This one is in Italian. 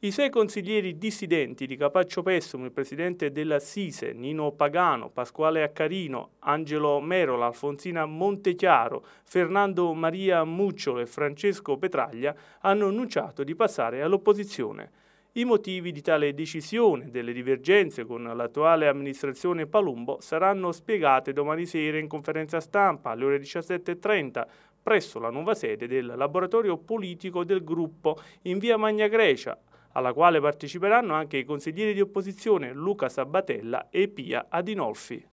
I sei consiglieri dissidenti di Capaccio Pessum, il presidente della Sise, Nino Pagano, Pasquale Accarino, Angelo Merola, Alfonsina Montechiaro, Fernando Maria Mucciolo e Francesco Petraglia, hanno annunciato di passare all'opposizione. I motivi di tale decisione delle divergenze con l'attuale amministrazione Palumbo saranno spiegate domani sera in conferenza stampa alle ore 17.30 presso la nuova sede del laboratorio politico del gruppo in via Magna Grecia, alla quale parteciperanno anche i consiglieri di opposizione Luca Sabatella e Pia Adinolfi.